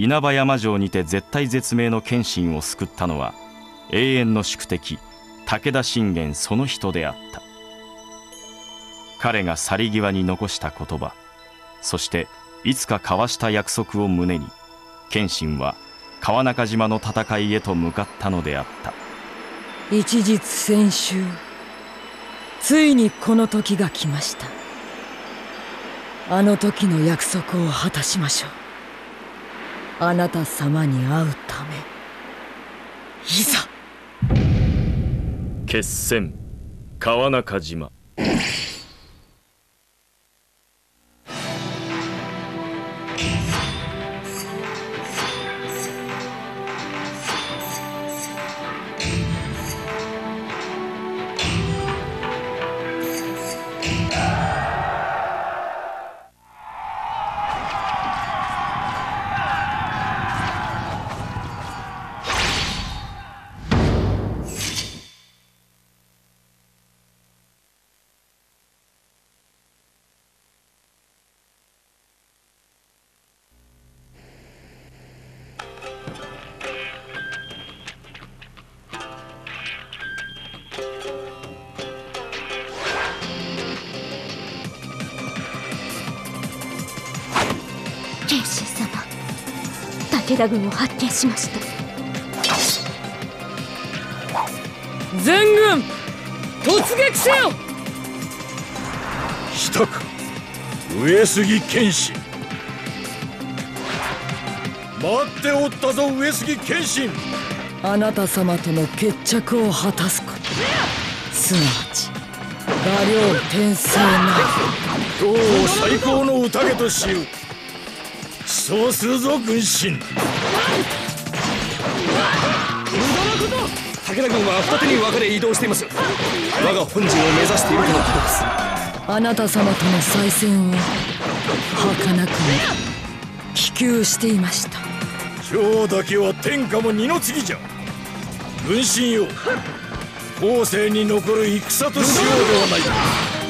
稲葉山城にて絶対絶命の謙信を救ったのは永遠の宿敵武田信玄その人であった。彼が去り際に残した言葉そしていつか交わした約束を胸に謙信は川中島の戦いへと向かったのであった。一日先週ついにこの時が来ました。あの時の約束を果たしましょう。あなた様に会うため。いざ。決戦。川中島。謙信様。武田軍を発見しました。全軍突撃せよ。来たか上杉謙信。待っておったぞ上杉謙信。あなた様との決着を果たすこと。すなわち馬領転生な今日を最高の宴としようそうするぞ軍神。武田軍は二手に分かれ移動しています。我が本陣を目指しているとのことです。あなた様との再戦を儚くも希求していました。今日だけは天下も二の次じゃ。軍神よ後世に残る戦としようではないか。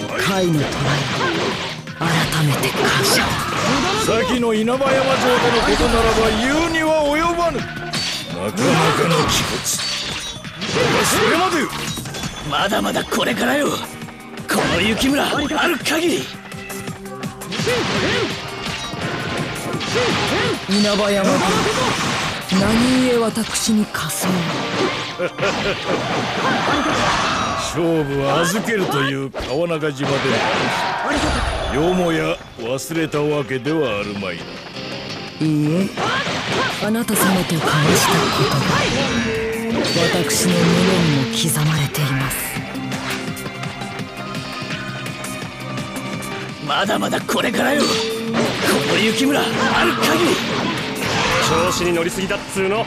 甲斐のトライ改めて感謝。を先の稲葉山城でのことならば言うには及ばぬ。なかなかの気骨だがそれまでよ。まだまだこれからよ。この雪村ある限り。稲葉山軍何故私に仮装 勝負は預けるという川中島で。のよもや忘れたわけではあるまいな。いいえあなた様と交わした言葉私の胸にも刻まれています。まだまだこれからよ。この雪村ある限り調子に乗りすぎだっつうの。行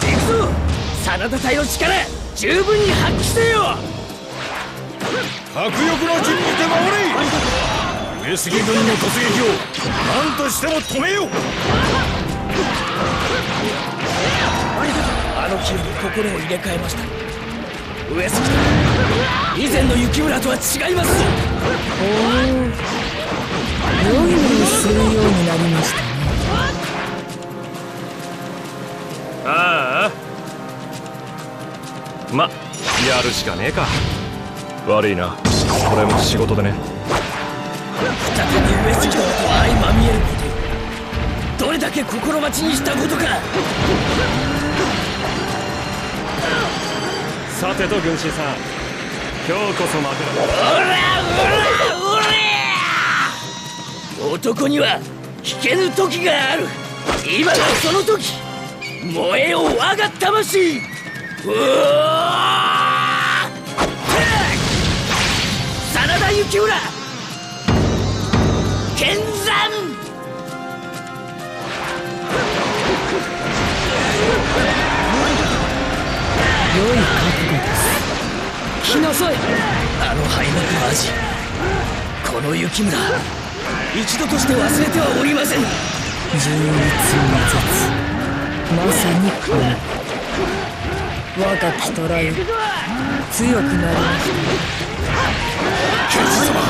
くぞ。真田隊の力十分に発揮せよ。迫力の陣にて守れ。上杉軍の突撃を何としても止めよう。あの日より心を入れ替えました。上杉隊以前の雪村とは違います。良い目をするようになりましたね。ああまやるしかねえか。悪いな。これも仕事でね。再び上杉殿と相まみえることどれだけ心待ちにしたことか。さてと軍師さん。今日こそ負けらおらおらおら男には引けぬ時がある。今がその時。燃えよ我が魂真田幸村剣山良い覚悟です来なさいあの敗北の味この雪村一度として忘れてはおりません重立無絶まさにこの若き虎よ。強くなりまし剣士様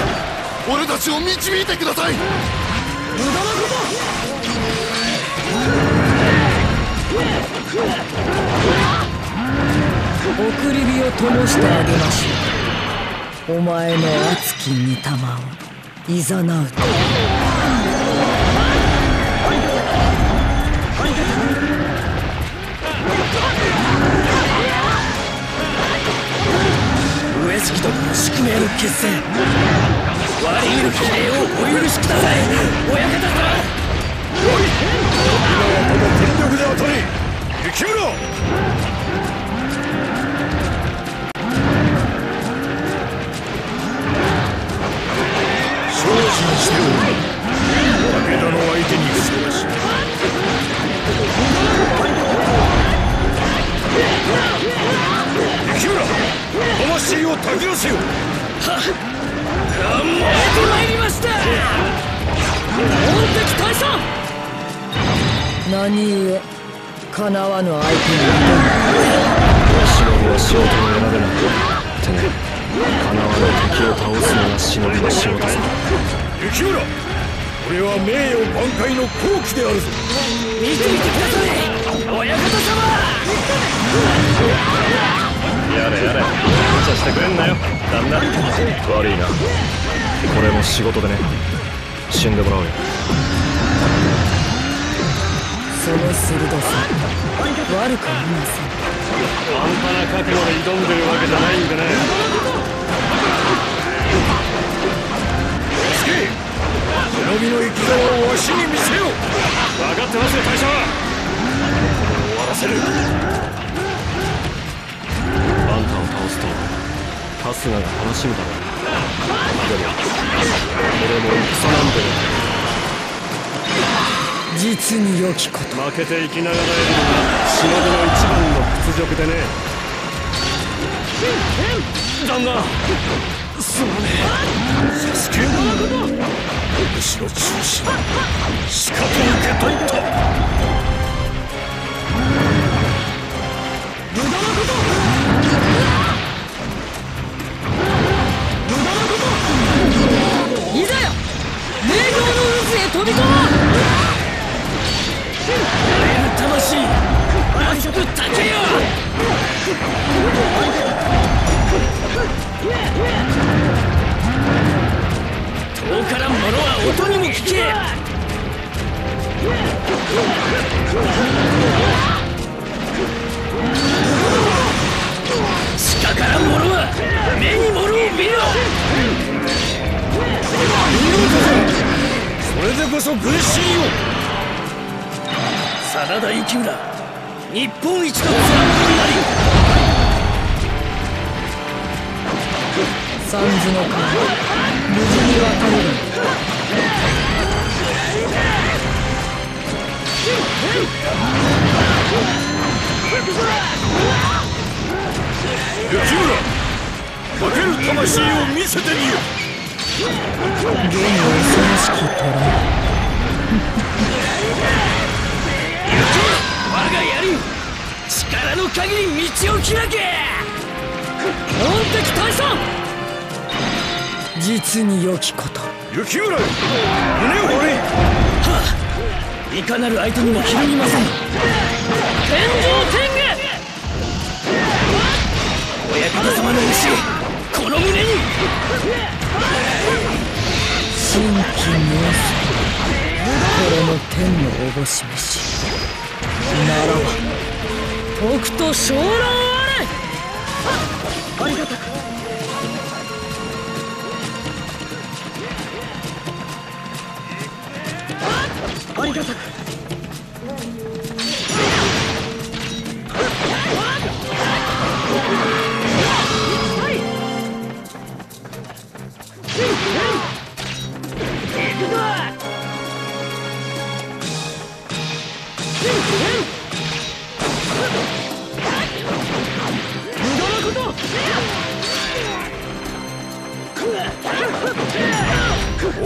俺たちを導いてください。送り火を灯してあげましょう。お前の熱き御霊をいざなうと上杉殿の宿命の決戦悪いる兵をお許しください。親方。様全力で当たれ雪村精進しておる武田の相手にふさわしい雪村魂をたぎらせよ。燃えてまいりました。本敵退散何故かなわぬ相手に。忍びは仕事を選べないてねかなわぬ敵を倒すのが忍びの仕事さ。雪村これは名誉挽回の好機であるぞ。見ていてください。親方様やれやれ。無茶してくれ。んなよ旦那悪いな。これも仕事でね。死んでもらおうよ。その鋭さ。悪くありません。半端な覚悟で挑んでるわけじゃないんでねつけ忍びの生き様をわしに見せよ。分かってますよ大将。終わらせるあんたを倒すと春日が楽しむだろう。でも俺も戦なんでね実に良きこと。負けて生きながらえるのが忍びの一番の屈辱でね。旦那すまねサスケ私の中心。しかと受け取ったこそ軍神よ真田幸村日本一のつわものになり三途の川無事に渡れる。雪村かける魂を見せてみよ現に恐ろしき虎我が槍力の限り道を開け本敵退散実に良きこと雪村胸を張れいかなる相手にもひるみません天上天下親方様の牛この胸に新規妙性これも天のおぼし飯ならば僕と昇乱あれ。ありがたくありがたく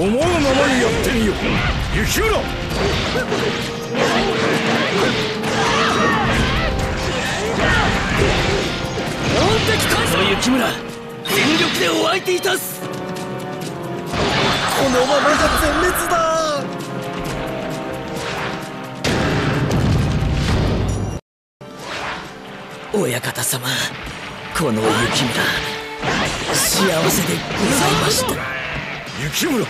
思うままにやってみよう。雪村本敵退散雪村。全力でお相手いたす。このままじゃ全滅だ。親方様この雪村。幸せでございました。雪村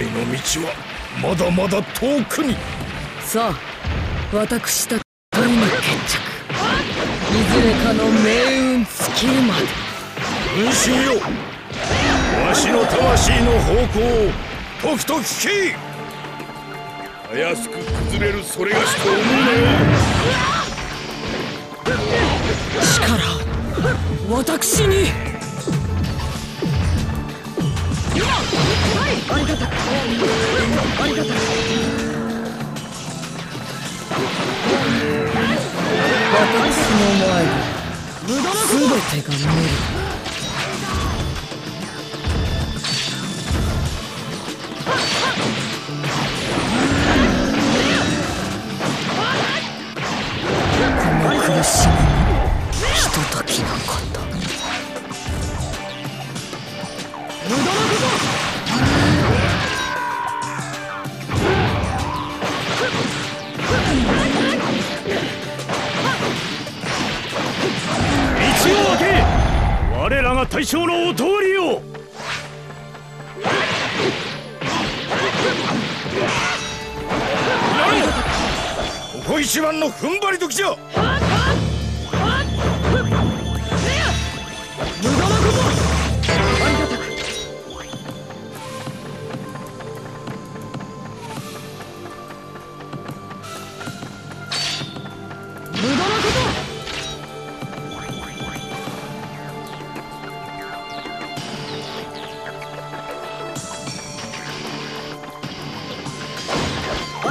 お前の道はまだまだ遠くに。さあ私たちに決着。いずれかの命運尽きるまで。分身よ。わしの魂の方向をとくと聞けたやすく崩れるそれがしと思うなよ。力を。私に私の前で全てが見える。こ一番の踏ん張り時じゃ。おく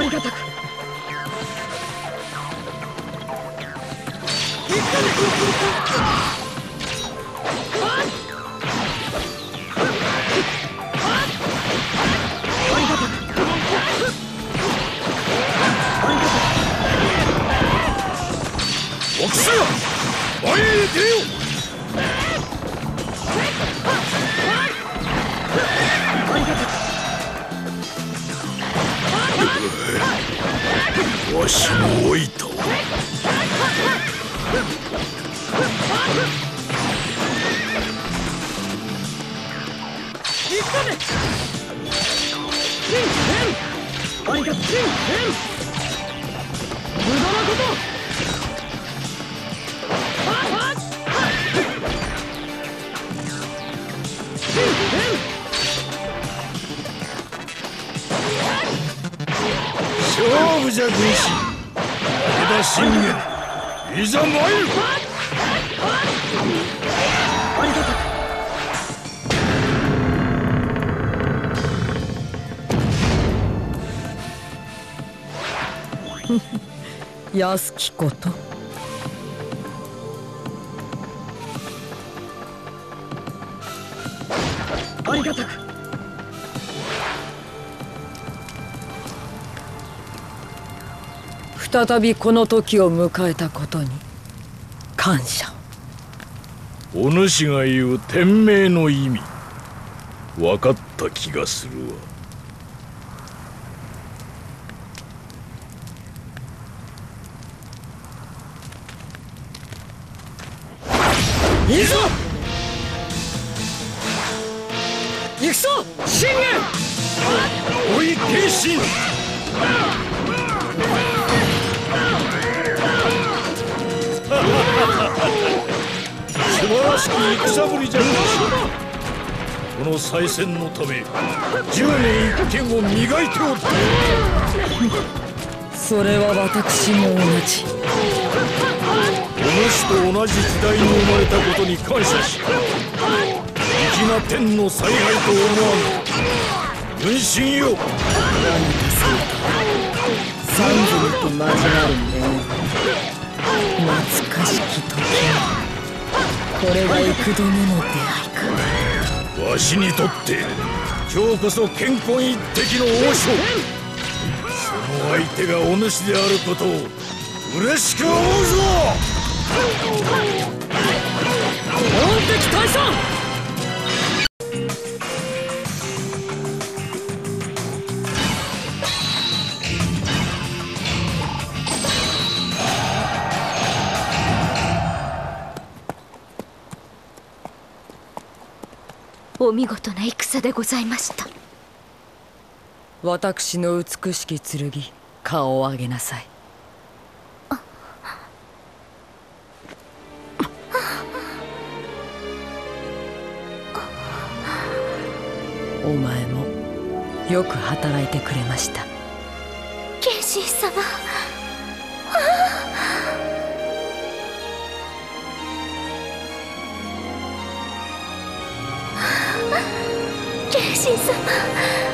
さ前へ出よわしも老いた勝負じゃ軍師武田信玄いざ参る。安きこと。ありがたく再びこの時を迎えたことに感謝。お主が言う天命の意味分かった気がするわ。いいぞ！行くぞ！信玄おい謙信素晴らしき戦ぶりじゃこの再戦のため十年一見を磨いておったそれは私も同じ。主と同じ時代に生まれたことに感謝し粋な天の采配と思わぬ分身よ三度と交わるね。懐かしき時これが幾度目の出会いか。わしにとって今日こそ健康一滴の王将。その相手がお主であることを嬉しく思うぞ。敵退散お見事な戦でございました。私の美しき剣顔を上げなさい。お前もよく働いてくれました。剣心様。剣心様。